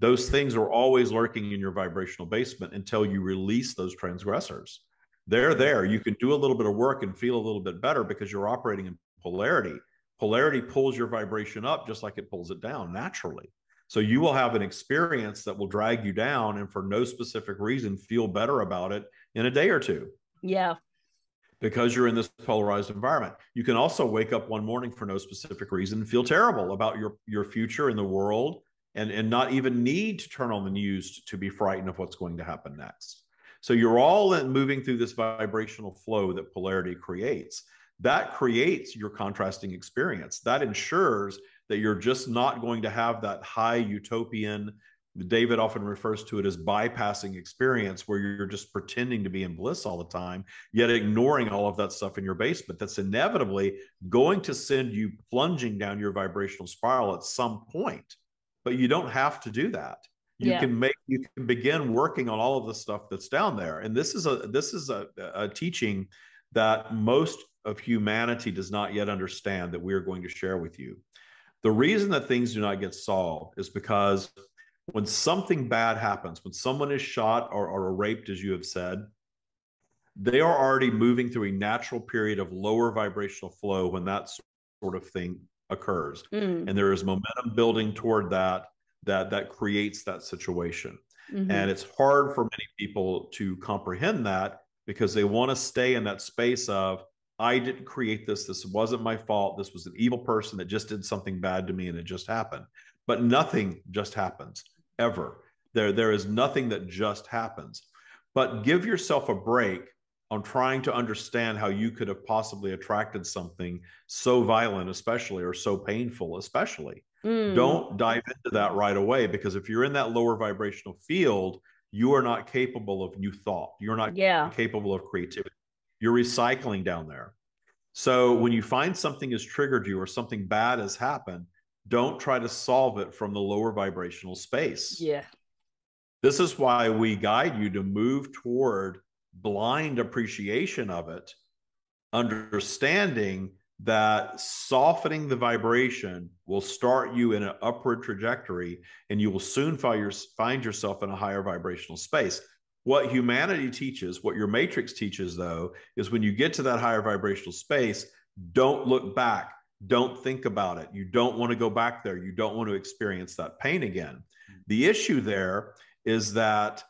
Those things are always lurking in your vibrational basement until you release those transgressors. They're there. You can do a little bit of work and feel a little bit better because you're operating in polarity. Polarity pulls your vibration up just like it pulls it down naturally. So you will have an experience that will drag you down and for no specific reason feel better about it in a day or two. Yeah. Because you're in this polarized environment. You can also wake up one morning for no specific reason and feel terrible about your your future in the world and and not even need to turn on the news to be frightened of what's going to happen next. So you're all in moving through this vibrational flow that polarity creates. That creates your contrasting experience. That ensures that you're just not going to have that high utopian David often refers to it as bypassing experience, where you're just pretending to be in bliss all the time, yet ignoring all of that stuff in your basement. That's inevitably going to send you plunging down your vibrational spiral at some point. But you don't have to do that. You yeah. can make you can begin working on all of the stuff that's down there. And this is a this is a, a teaching that most of humanity does not yet understand that we are going to share with you. The reason that things do not get solved is because when something bad happens, when someone is shot or, or raped, as you have said, they are already moving through a natural period of lower vibrational flow when that sort of thing occurs. Mm. And there is momentum building toward that that that creates that situation. Mm-hmm. And it's hard for many people to comprehend that because they want to stay in that space of I didn't create this. This wasn't my fault. This was an evil person that just did something bad to me and it just happened. But nothing just happens ever. There, there is nothing that just happens. But give yourself a break on trying to understand how you could have possibly attracted something so violent, especially, or so painful, especially. Mm. Don't dive into that right away because if you're in that lower vibrational field, you are not capable of new thought. You're not yeah. capable of creativity. You're recycling down there. So when you find something has triggered you or something bad has happened, don't try to solve it from the lower vibrational space. Yeah. This is why we guide you to move toward blind appreciation of it, understanding that softening the vibration will start you in an upward trajectory and you will soon find yourself in a higher vibrational space. What humanity teaches, what your matrix teaches, though, is when you get to that higher vibrational space, don't look back don't think about it. You don't want to go back there. You don't want to experience that pain again. The issue there is that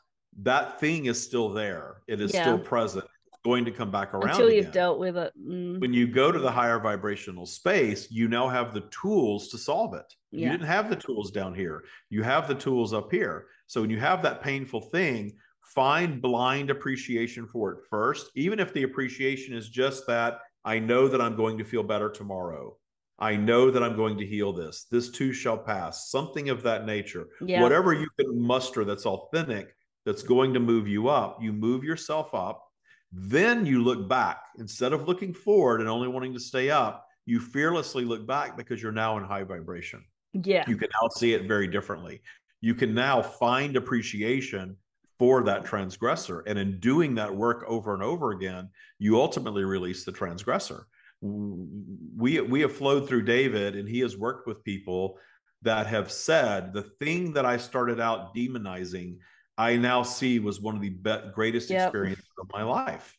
that thing is still there. It is yeah. still present. Going to come back around until you've again. dealt with it. Mm. When you go to the higher vibrational space, you now have the tools to solve it. Yeah. You didn't have the tools down here. You have the tools up here. So when you have that painful thing, find blind appreciation for it first, even if the appreciation is just that I know that I'm going to feel better tomorrow. I know that I'm going to heal this. This too shall pass. Something of that nature. Yeah. Whatever you can muster that's authentic, that's going to move you up, you move yourself up. Then you look back. Instead of looking forward and only wanting to stay up, you fearlessly look back because you're now in high vibration. Yeah. You can now see it very differently. You can now find appreciation for that transgressor. And in doing that work over and over again, you ultimately release the transgressor. We, we have flowed through David, and he has worked with people that have said the thing that I started out demonizing, I now see was one of the be- greatest yep. experiences of my life.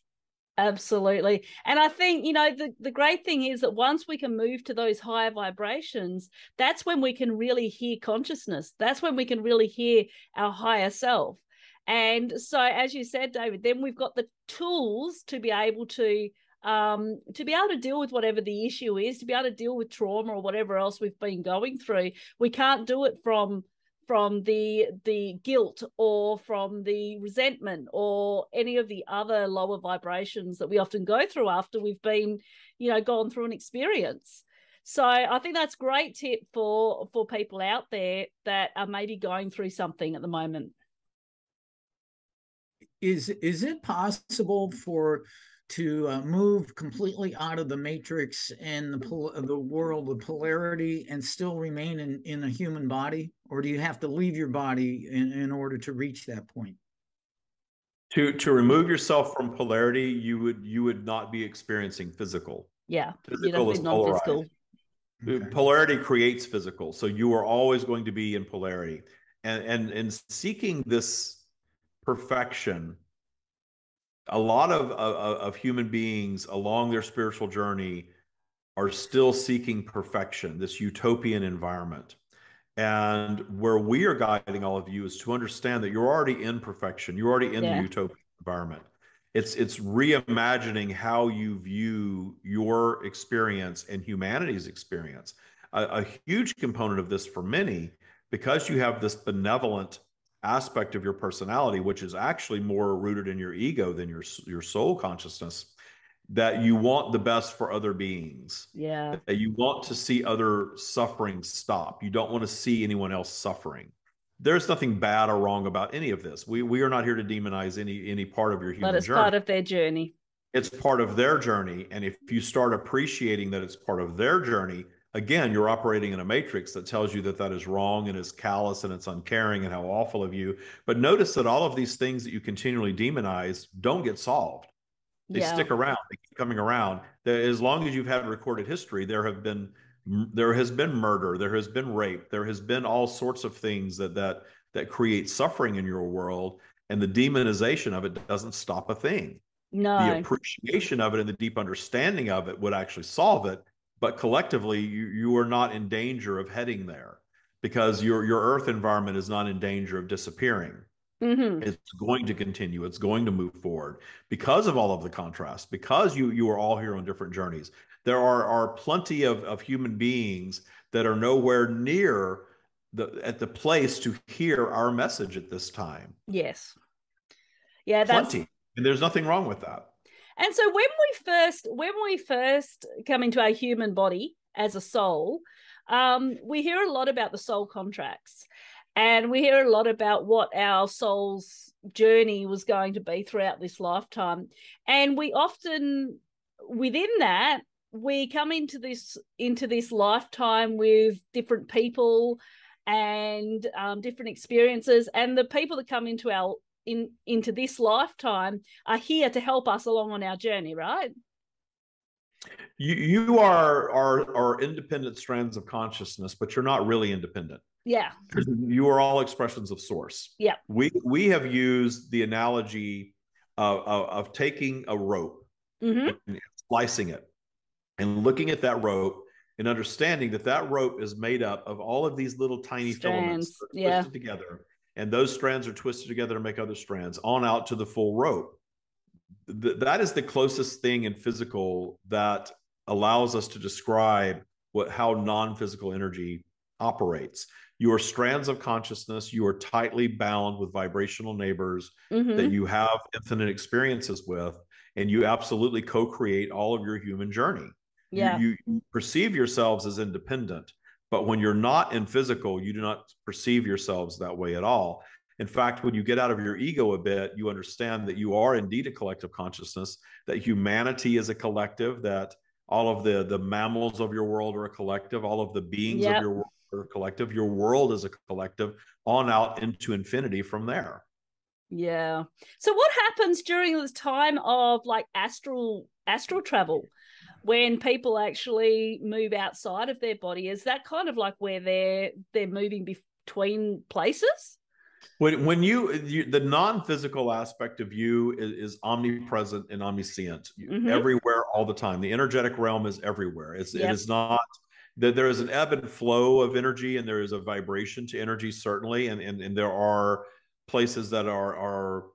Absolutely. And I think, you know, the, the great thing is that once we can move to those higher vibrations, that's when we can really hear consciousness. That's when we can really hear our higher self. And so, as you said, David, then we've got the tools to be able to um, to be able to deal with whatever the issue is, to be able to deal with trauma or whatever else we've been going through. We can't do it from from the the guilt or from the resentment or any of the other lower vibrations that we often go through after we've been, you know, gone through an experience. So I think that's great tip for for people out there that are maybe going through something at the moment is is it possible for to uh, move completely out of the matrix and the pol- the world of polarity and still remain in in a human body? Or do you have to leave your body in, in order to reach that point? To to remove yourself from polarity you would you would not be experiencing physical. Yeah physical is polarized. Okay. polarity creates physical so you are always going to be in polarity. And and and seeking this perfection a lot of, of, of human beings along their spiritual journey are still seeking perfection this utopian environment. And where we are guiding all of you is to understand that you're already in perfection. You're already in yeah. the utopian environment. It's it's reimagining how you view your experience and humanity's experience. A, a huge component of this for many because you have this benevolent aspect of your personality, which is actually more rooted in your ego than your your soul consciousness. that you want the best for other beings. Yeah. That you want to see other suffering stop. You don't want to see anyone else suffering. There's nothing bad or wrong about any of this. We we are not here to demonize any any part of your human But it's journey. part of their journey. it's part of their journey. And if you start appreciating that it's part of their journey, again, you're operating in a matrix that tells you that that is wrong and is callous and it's uncaring and how awful of you. But notice that all of these things that you continually demonize don't get solved. They yeah. stick around. They keep coming around. As long as you've had recorded history, there have been there has been murder, there has been rape, there has been all sorts of things that that that create suffering in your world, and the demonization of it doesn't stop a thing no. the appreciation of it and the deep understanding of it would actually solve it but collectively you, you are not in danger of heading there because your your earth environment is not in danger of disappearing. Mhm. it's going to continue. It's going to move forward because of all of the contrast because you you are all here on different journeys. There are are plenty of of human beings that are nowhere near the at the place to hear our message at this time. Yes. Yeah, that's plenty. And there's nothing wrong with that And so when we first when we first come into our human body as a soul, um, we hear a lot about the soul contracts. And we hear a lot about what our soul's journey was going to be throughout this lifetime. And we often within that, we come into this into this lifetime with different people and um, different experiences. And the people that come into our in into this lifetime are here to help us along on our journey, right? you you are are are independent strands of consciousness but you're not really independent Yeah. you are all expressions of source Yeah. we we have used the analogy of, of, of taking a rope hmm and slicing it and looking at that rope and understanding that that rope is made up of all of these little tiny filaments that are yeah. twisted together and those strands are twisted together to make other strands on out to the full rope. Th- that is the closest thing in physical that allows us to describe what how non-physical energy operates. You are strands of consciousness you are tightly bound with vibrational neighbors hmm that you have infinite experiences with and you absolutely co-create all of your human journey. Yeah. you, you perceive yourselves as independent but when you're not in physical you do not perceive yourselves that way at all in fact when you get out of your ego a bit you understand that you are indeed a collective consciousness that humanity is a collective that all of the the mammals of your world are a collective all of the beings Yep. of your world are a collective your world is a collective on out into infinity from there Yeah. So what happens during this time of like astral astral travel when people actually move outside of their body? Is that kind of like where they're they're moving between places? When when you, you the non-physical aspect of you is, is omnipresent and omniscient, Mhm. everywhere, all the time. The energetic realm is everywhere. It's Yep. is not that there is an ebb and flow of energy, and there is a vibration to energy certainly, and and, and there are places that are are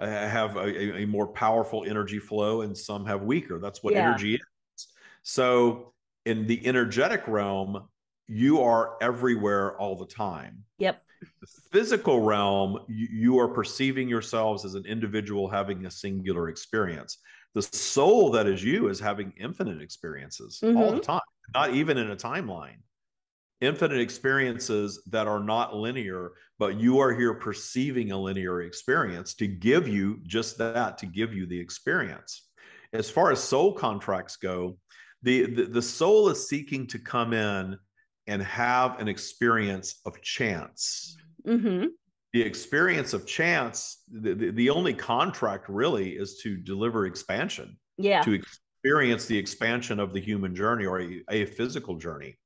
have a, a more powerful energy flow, and some have weaker. That's what Yeah. energy is. So in the energetic realm, you are everywhere all the time Yep. the physical realm you, you are perceiving yourselves as an individual having a singular experience the soul that is you is having infinite experiences all Mm-hmm. the time not even in a timeline infinite experiences that are not linear but you are here perceiving a linear experience to give you just that to give you the experience as far as soul contracts go the, the, the soul is seeking to come in and have an experience of chance. Hmm the experience of chance the, the, the only contract really is to deliver expansion Yeah. to experience the expansion of the human journey or a, a physical journey.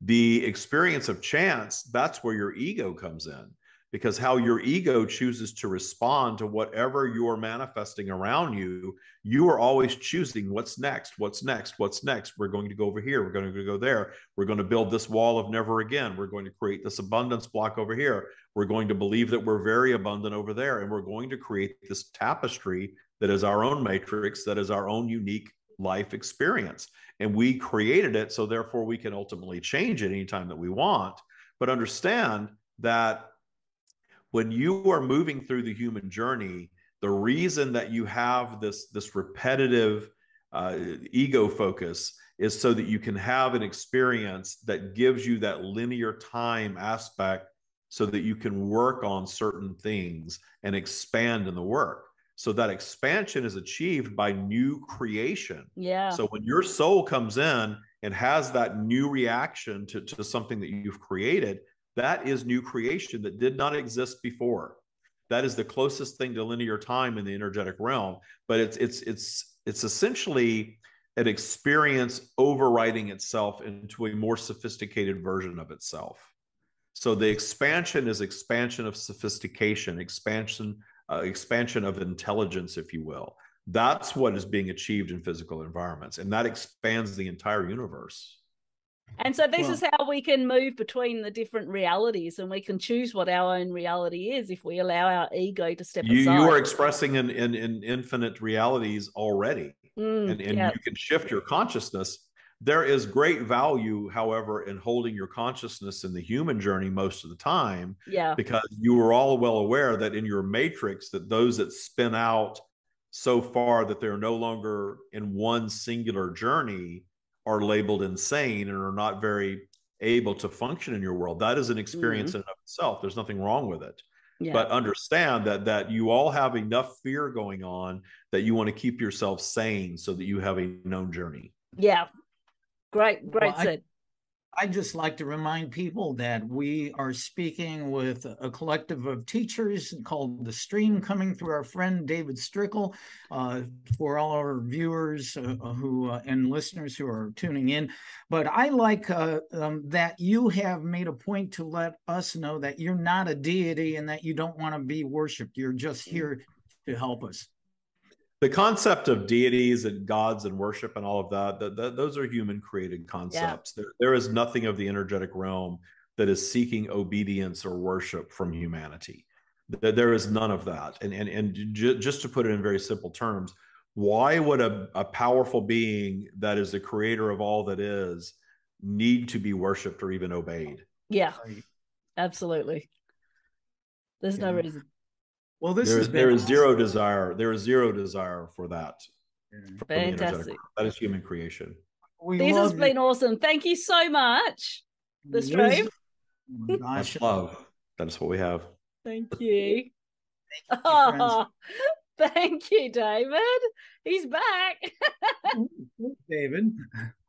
The experience of chance that's where your ego comes in because how your ego chooses to respond to whatever you're manifesting around you you are always choosing what's next what's next what's next. We're going to go over here. We're going to go there. We're going to build this wall of never again. We're going to create this abundance block over here. We're going to believe that we're very abundant over there and we're going to create this tapestry that is our own matrix that is our own unique life experience. And we created it so therefore we can ultimately change it anytime that we want. But understand that when you are moving through the human journey the reason that you have this this repetitive uh, ego focus is so that you can have an experience that gives you that linear time aspect so that you can work on certain things and expand in the work. So that expansion is achieved by new creation. Yeah. So when your soul comes in and has that new reaction to, to something that you've created, that is new creation that did not exist before. That is the closest thing to linear time in the energetic realm. But it's it's it's it's essentially an experience overriding itself into a more sophisticated version of itself. So the expansion is expansion of sophistication, expansion, uh, expansion of intelligence, if you will. That's what is being achieved in physical environments, and that expands the entire universe. And so this is how we can move between the different realities and we can choose what our own reality is if we allow our ego to step you, aside. You are expressing in, in, in infinite realities already. Mm, and and you can shift your consciousness. There is great value, however, in holding your consciousness in the human journey most of the time. Yeah. Because you are all well aware that in your matrix, that those that spin out so far that they're no longer in one singular journey are labeled insane and are not very able to function in your world. That is an experience mm-hmm. in of itself. There's nothing wrong with it. Yeah. But understand that that you all have enough fear going on that you want to keep yourself sane so that you have a known journey. Yeah. Great, great well, said. I'd just like to remind people that we are speaking with a collective of teachers called The Stream, coming through our friend David Strickel. Uh, for all our viewers uh, who uh, and listeners who are tuning in, but I like uh, um, that you have made a point to let us know that you're not a deity and that you don't want to be worshipped. You're just here to help us the concept of deities and gods and worship and all of that, that, that those are human created concepts. Yeah. There, there is nothing of the energetic realm that is seeking obedience or worship from humanity. There is none of that. And, and, and j- just to put it in very simple terms, why would a, a powerful being that is the creator of all that is need to be worshiped or even obeyed? Yeah, absolutely. There's yeah. no reason. Well, this there is there is zero desire. There is zero desire for that. Fantastic. That is human creation. We this has been awesome. Thank you so much. The stream. Oh That's love. That is what we have. Thank you. Thank you, oh, thank you, David. He's back. David.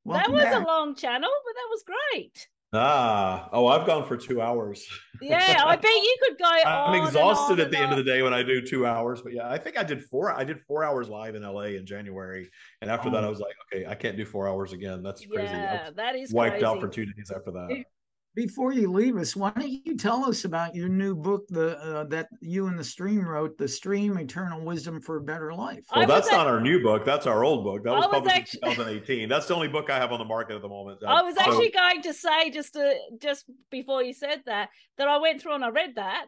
That was back. a long channel, but that was great. Ah, oh, I've gone for two hours. Yeah, I bet you could go. I'm exhausted at the end of the day when I do two hours, but yeah, I think I did four. I did four hours live in LA in January, and after oh. that, I was like, okay, I can't do four hours again. That's crazy. Yeah, that is wiped crazy. out for two days after that before you leave us, why don't you tell us about your new book, the uh, that you and the Stream wrote, "The Stream: Eternal Wisdom for a Better Life." Well, that's not our new book. That's our old book. That was, was published actually, in 2018. That's the only book I have on the market at the moment. I was actually so, going to say just to just before you said that that I went through and I read that,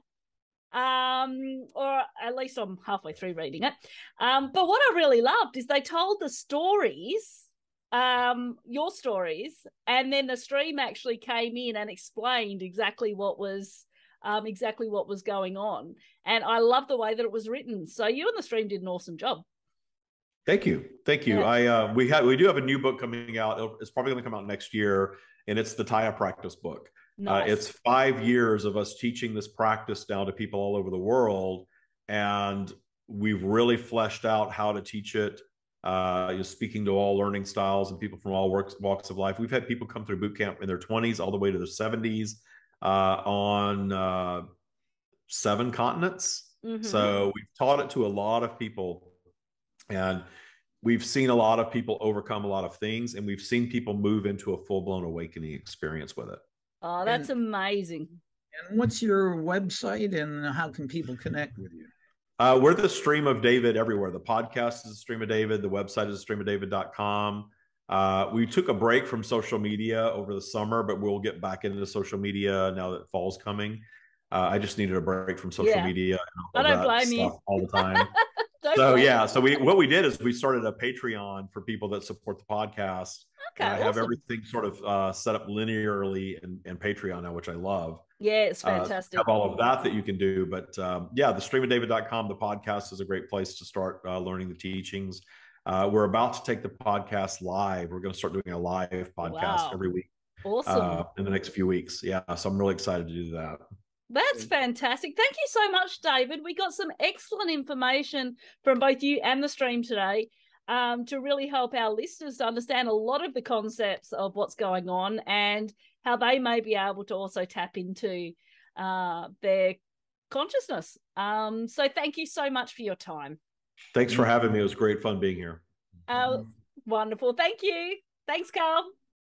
um, or at least I'm halfway through reading it. Um, but what I really loved is they told the stories um your stories. And then the stream actually came in and explained exactly what was um exactly what was going on. And i love the way that it was written. So you and the stream did an awesome job. Thank you. Thank you. Yeah. i uh we have we do have a new book coming out. It's probably going to come out next year and it's the taya practice book. Uh, nice. uh, it's five years of us teaching this practice now to people all over the world and we've really fleshed out how to teach it uh, you're speaking to all learning styles and people from all works, walks of life. We've had people come through boot camp in their 20s all the way to their 70s uh, on uh, seven continents. Mm-hmm. So we've taught it to a lot of people, and we've seen a lot of people overcome a lot of things, and we've seen people move into a full blown awakening experience with it. Oh, that's and, amazing. And what's your website, and how can people connect with you? Uh, we're the stream of David everywhere. The podcast is the stream of David. The website is streamofdavid.com. Uh, we took a break from social media over the summer, but we'll get back into social media now that fall's coming. Uh, I just needed a break from social yeah. media. I don't blame you all the time. so yeah, so we what we did is we started a Patreon for people that support the podcast. Okay, I awesome. have everything sort of uh, set up linearly in, in Patreon now, which I love. Yeah, it's uh, fantastic. Uh, have all of that that you can do. But um, yeah, the streamofdavid.com, the podcast is a great place to start uh, learning the teachings. Uh, we're about to take the podcast live. We're going to start doing a live podcast wow. every week. Awesome. Uh, in the next few weeks. Yeah. So I'm really excited to do that. That's fantastic. Thank you so much, David. We got some excellent information from both you and the stream today um, to really help our listeners to understand a lot of the concepts of what's going on and how they may be able to also tap into uh, their consciousness. Um, so thank you so much for your time. Thanks for having me. It was great fun being here. Uh, wonderful. Thank you. Thanks, Carl.